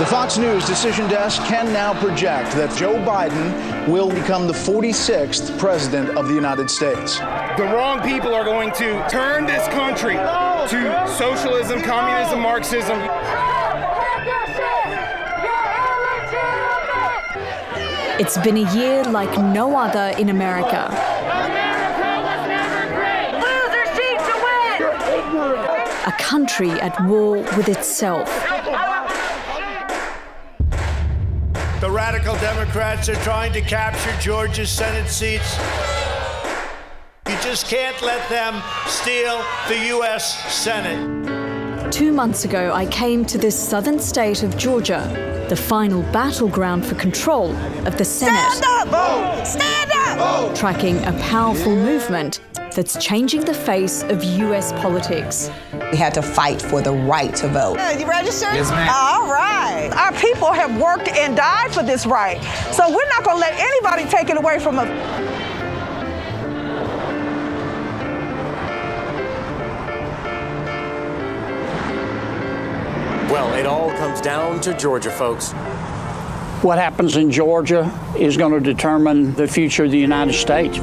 The Fox News decision desk can now project that Joe Biden will become the 46th president of the United States. The wrong people are going to turn this country to socialism, communism, Marxism. It's been a year like no other in America. A country at war with itself. The radical Democrats are trying to capture Georgia's Senate seats. You just can't let them steal the U.S. Senate. Two months ago, I came to this southern state of Georgia, the final battleground for control of the Senate. Stand up! Stand up! Tracking a powerful movement that's changing the face of U.S. politics. We had to fight for the right to vote. Hey, you registered? Yes, ma'am. All right. Our people have worked and died for this right. So we're not going to let anybody take it away from us. Well, it all comes down to Georgia, folks. What happens in Georgia is going to determine the future of the United States.